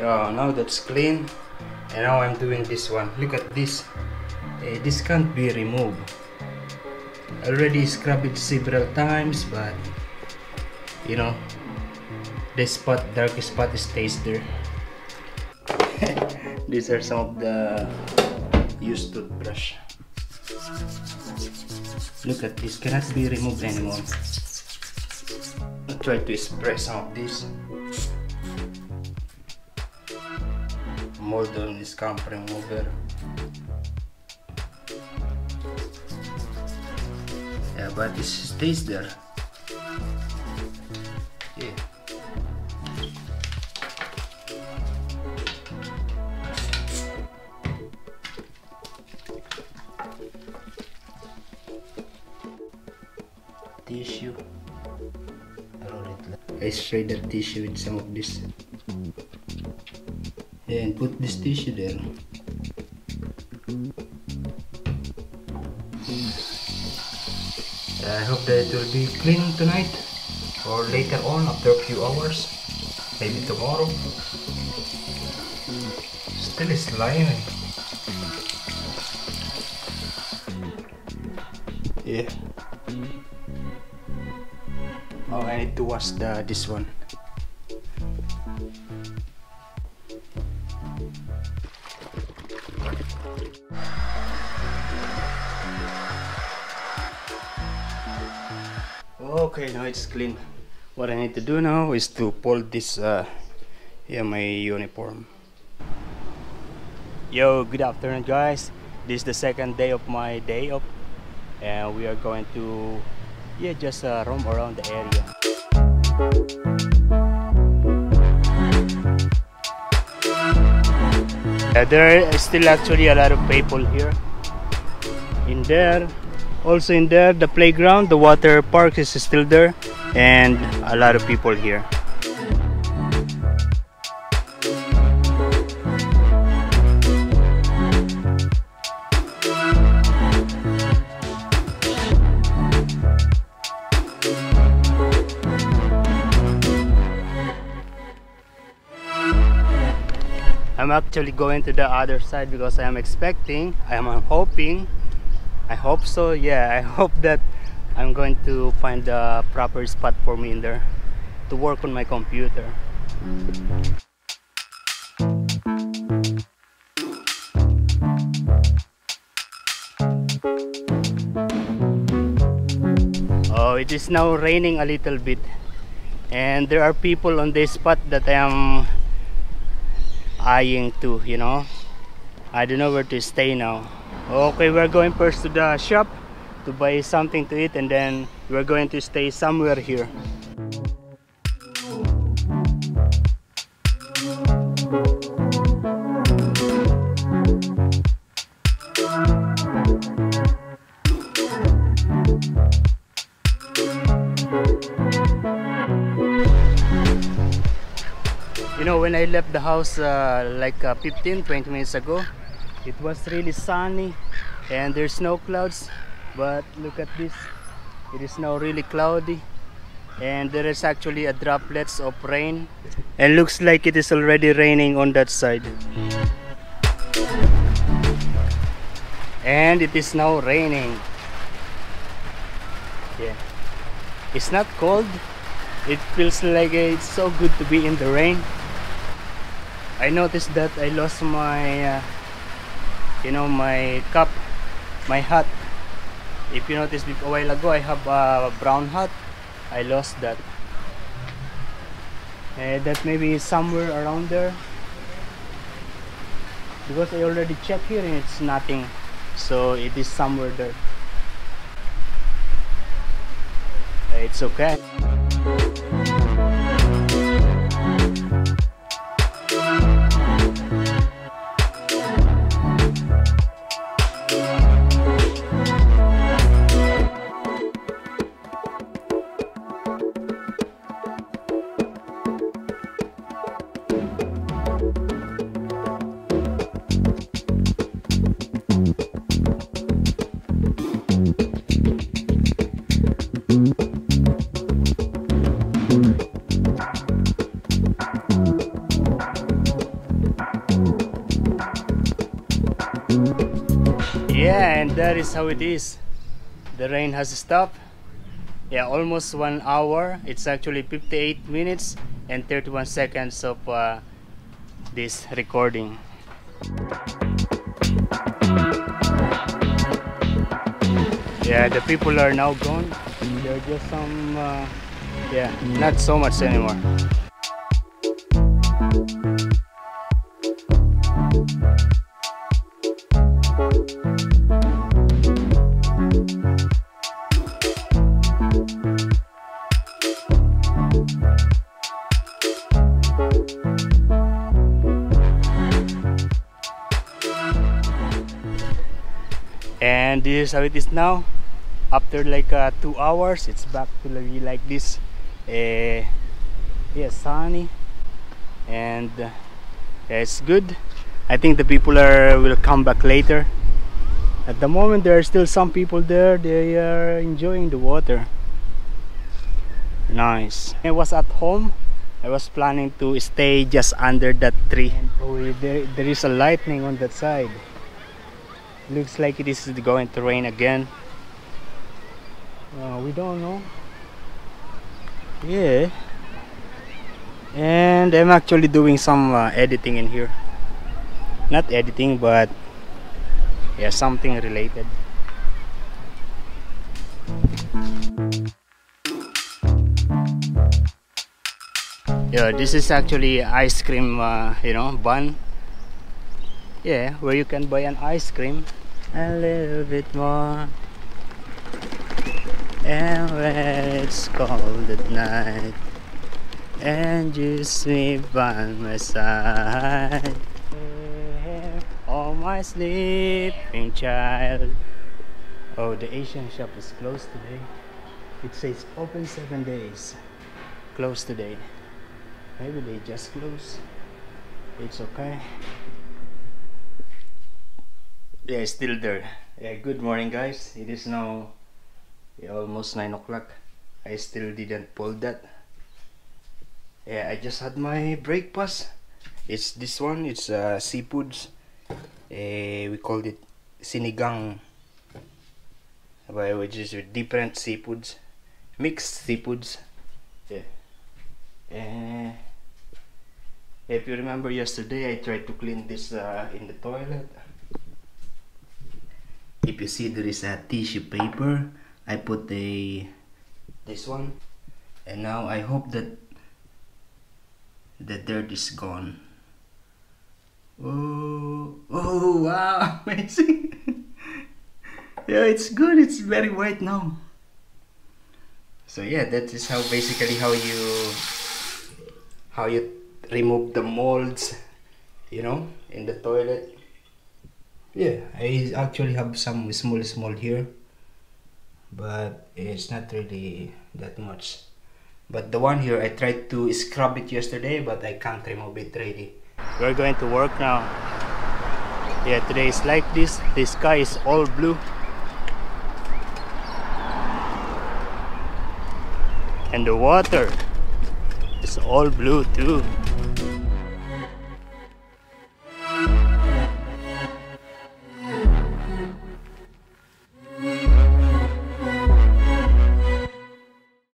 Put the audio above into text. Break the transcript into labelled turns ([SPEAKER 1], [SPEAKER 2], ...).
[SPEAKER 1] yeah now that's clean. And now I'm doing this one. Look at this. Uh, this can't be removed. Already scrubbed it several times but you know the spot dark spot stays there. These are some of the used toothbrush. Look at this. Cannot be removed anymore. I try to spray some of this this camp remover yeah but it stays there. Yeah. Tissue. I the tissue with some of this and put this tissue there. I hope that it will be clean tonight or later on after a few hours. Maybe tomorrow. Still is slimy. Yeah. Oh I need to wash the this one Okay, now it's clean. What I need to do now is to fold this uh, yeah, my uniform. Yo, good afternoon guys. This is the second day of my day off and we are going to yeah, just uh, roam around the area. Uh, there are still actually a lot of people here. In there, also in there the playground the water park is still there and a lot of people here. I'm actually going to the other side because I am expecting I am hoping I hope so. Yeah, I hope that I'm going to find the proper spot for me in there to work on my computer. Oh, it is now raining a little bit and there are people on this spot that I am eyeing to, you know. I don't know where to stay now. Okay, we're going first to the shop to buy something to eat and then we're going to stay somewhere here. You know, when I left the house uh, like uh, 15 20 minutes ago, it was really sunny and there's no clouds but look at this. It is now really cloudy and there is actually a droplets of rain and looks like it is already raining on that side. And it is now raining. Yeah. It's not cold. It feels like it's so good to be in the rain. I noticed that I lost my uh, you know my cup my hat. If you noticed a while ago I have a brown hat. I lost that. Uh, that maybe is somewhere around there. Because I already checked here and it's nothing. So it is somewhere there. Uh, it's okay and that is how it is. The rain has stopped. Yeah almost one hour. It's actually 58 minutes and 31 seconds of uh, this recording. Yeah the people are now gone. There are just some uh, yeah not so much anymore this is how it is now. After like uh, two hours it's back to be like this. Uh, yeah sunny. And uh, yeah, it's good. I think the people are will come back later. At the moment there are still some people there. They are enjoying the water. Nice. I was at home. I was planning to stay just under that tree. And oh, there, there is a lightning on that side looks like this is going to rain again. Uh, we don't know. Yeah. And I'm actually doing some uh, editing in here. Not editing but yeah something related. Yeah this is actually ice cream uh, you know bun. Yeah where you can buy an ice cream a little bit more. And when it's cold at night. And you sleep by my side. Oh my sleeping child. Oh the Asian shop is closed today. It says open seven days. Closed today. Maybe they just close. It's okay yeah still there. Yeah good morning guys. It is now yeah, almost 9 o'clock. I still didn't pull that. Yeah I just had my breakfast. It's this one it's uh, seafoods. Uh, we called it sinigang. By which is with different seafoods mixed seafoods. Yeah. And if you remember yesterday I tried to clean this uh, in the toilet see there is a tissue paper. I put the this one. And now I hope that the dirt is gone. Oh oh wow amazing. Yeah it's good. It's very white now. So yeah that is how basically how you how you remove the molds you know in the toilet yeah I actually have some small small here but it's not really that much. But the one here I tried to scrub it yesterday but I can't remove it really. We're going to work now. Yeah today is like this. The sky is all blue. And the water is all blue too